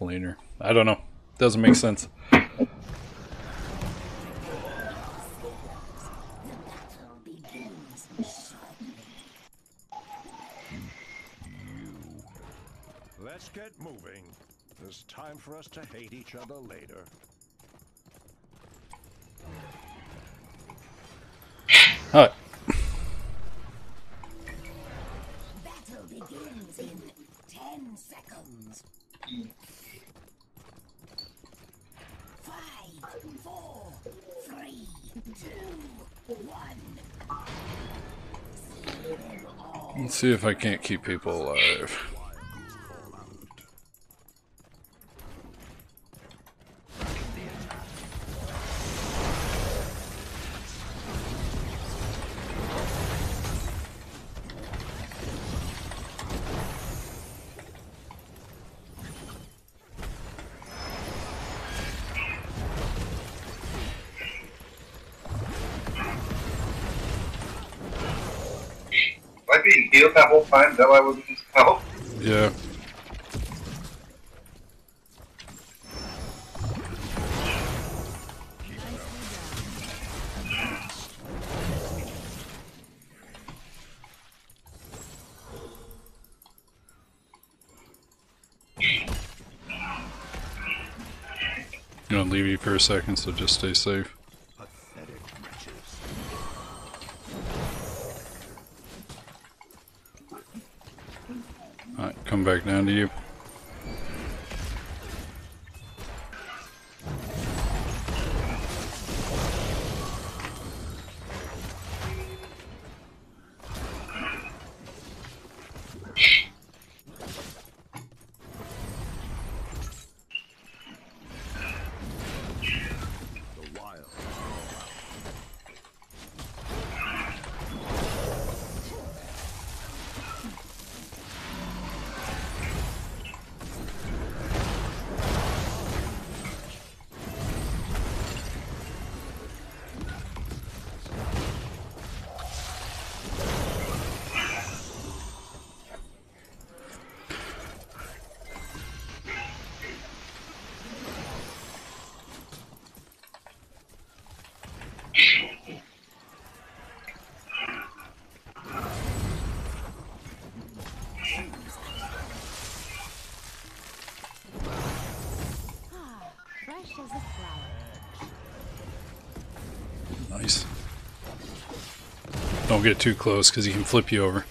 off later. I don't know. Doesn't make sense. Let's get moving. There's time for us to hate each other later. Alright. Battle begins in 10 seconds. Let's see if I can't keep people alive. That whole time? That I wasn't? Yeah. I'm gonna leave you for a second, so just stay safe. Alright, come back down to you. Nice. Don't get too close, because he can flip you over.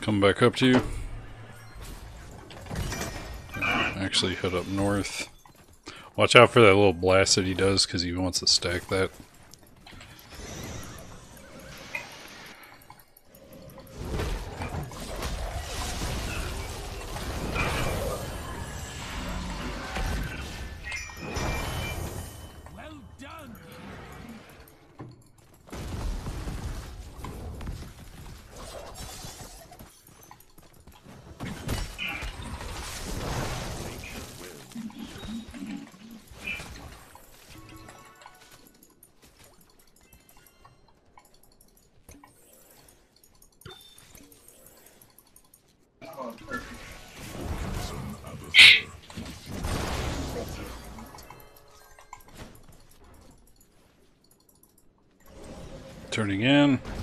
Come back up to you. Actually, head up north. Watch out for that little blast that he does, because he wants to stack that. Turning in.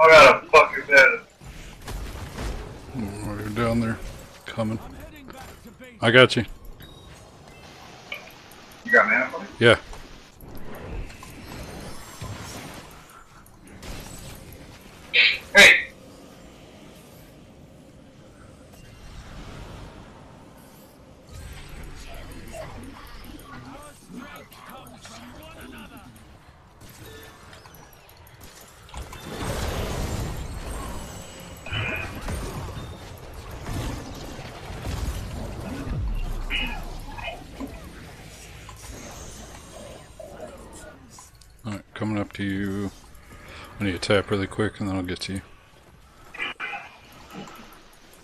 I got a fucking dead. Oh, you're down there. Coming. I got you. You got mana for me? Yeah. Coming up to you. I need to tap really quick and then I'll get to you.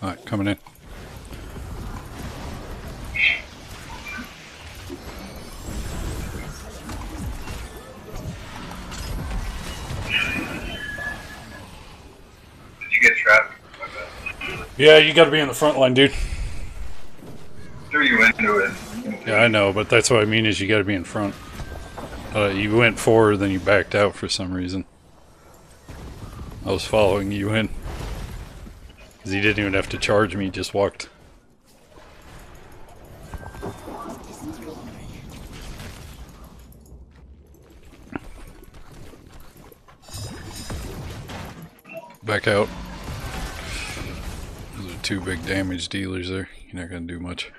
Alright, coming in. Did you get trapped? Yeah, you gotta be in the front line, dude. Threw you into it. Yeah, I know, but that's what I mean is you gotta be in front. Uh, you went forward, then you backed out for some reason. I was following you in. Because he didn't even have to charge me, he just walked. Back out. Those are two big damage dealers there. You're not gonna do much.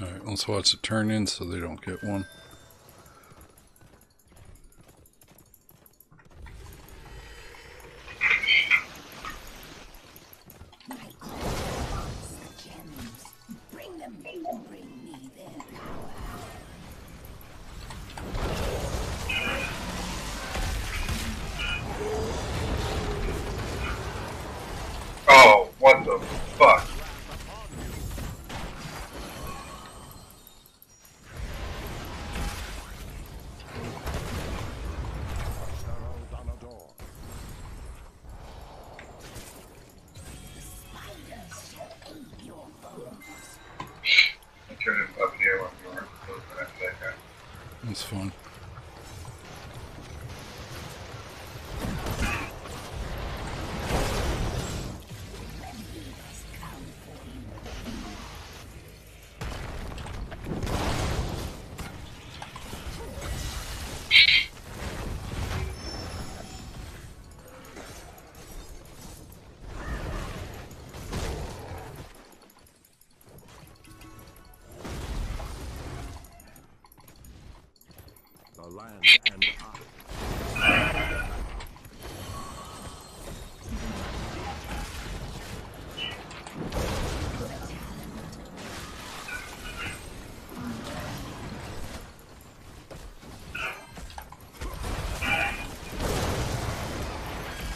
Alright, let's watch it turn in so they don't get one. Land and I.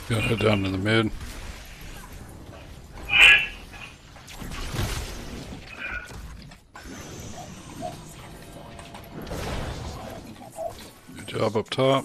Gotta head down to the mid. ta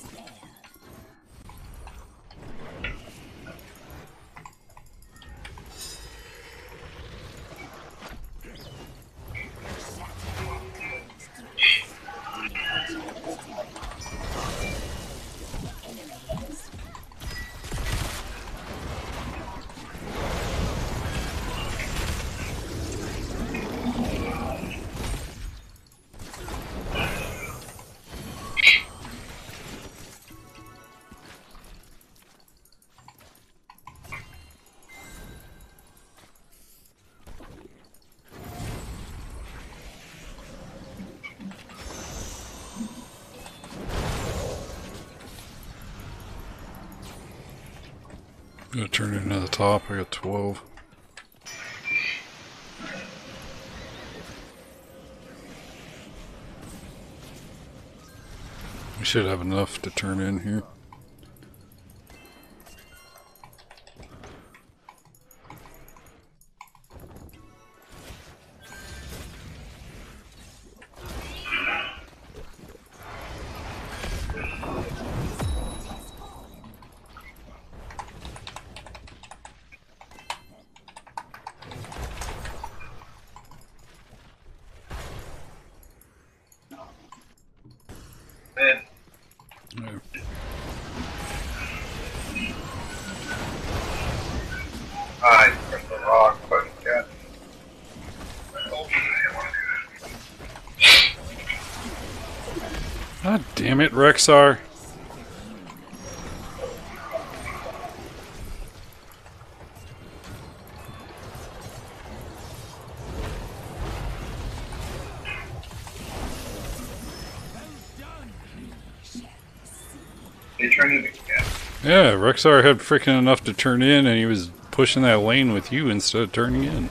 top. Gonna turn it into the top. I got 12. We should have enough to turn in here. Damn it, Rexxar. They turned it again. Yeah, Rexxar had freaking enough to turn in and he was pushing that lane with you instead of turning in.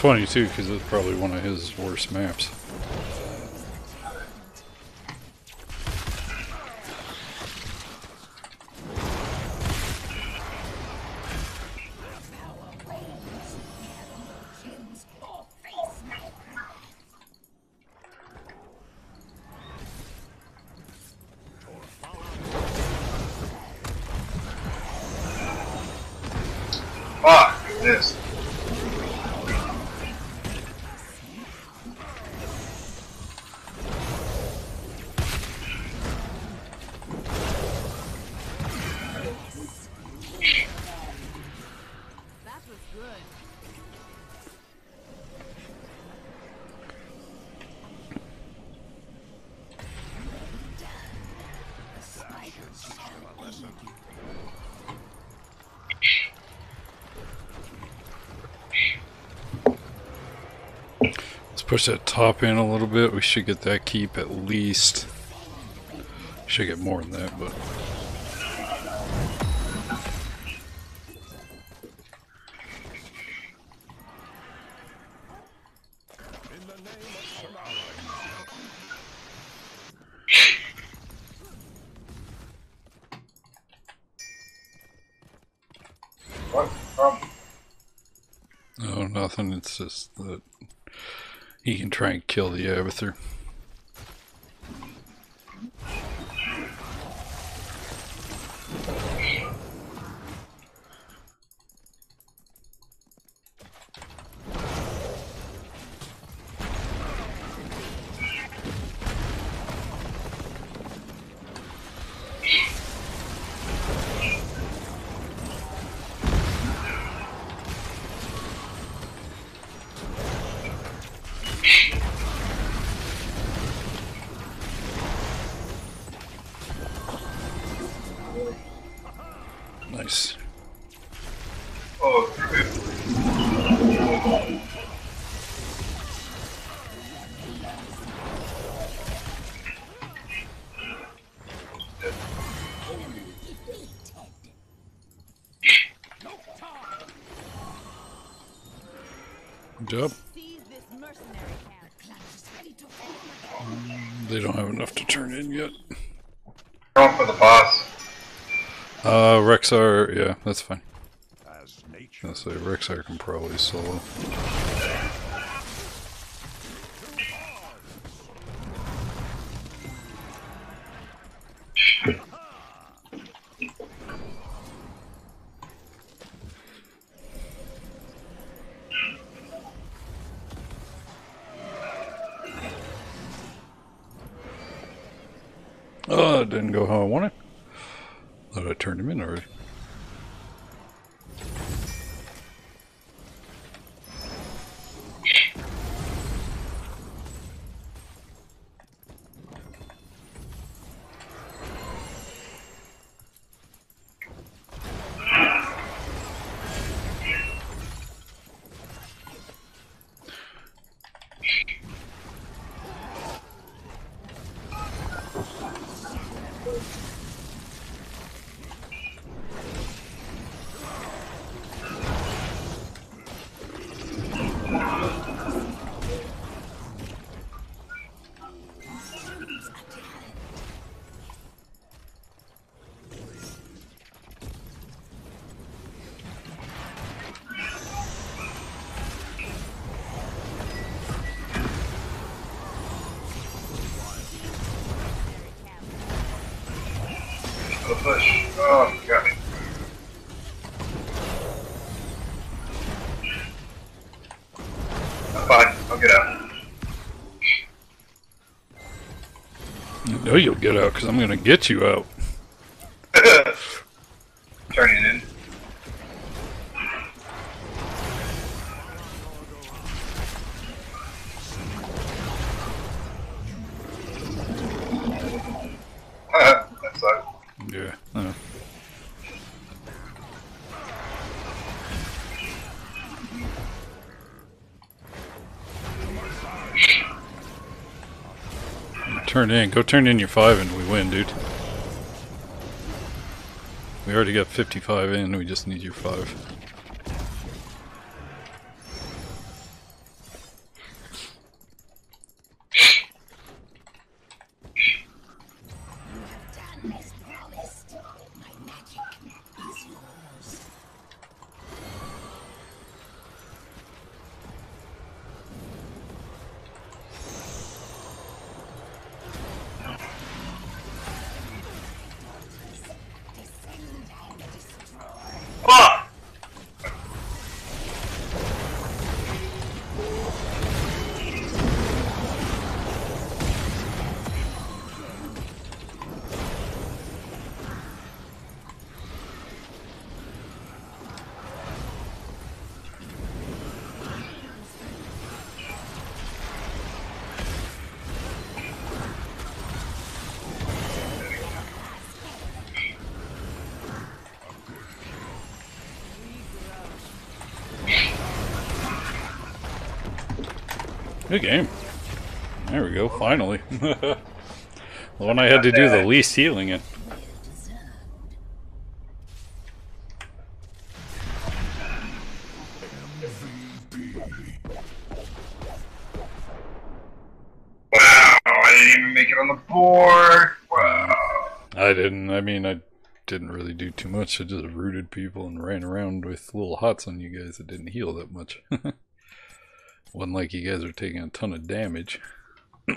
Funny too, because it's probably one of his worst maps. Fuck, this. Push that top in a little bit. We should get that keep at least. Should get more than that, but In the name of Shemala. What's the problem? Um. no, nothing. It's just that he can try and kill the Abathur. Nice. Oh. They don't have enough to turn in yet. Going for the boss. Uh, Rexxar, yeah, that's fine. As nature I say Rexxar can probably solo. You'll get out because I'm going to get you out. Turning in. turn in. Go turn in your 5 and we win, dude. We already got 55 in, we just need your 5. Good game. There we go, finally. the one I had to do the least healing in. Wow, I didn't even make it on the board. Wow. I didn't. I mean, I didn't really do too much. I just rooted people and ran around with little hots on you guys that didn't heal that much. Wasn't like you guys are taking a ton of damage.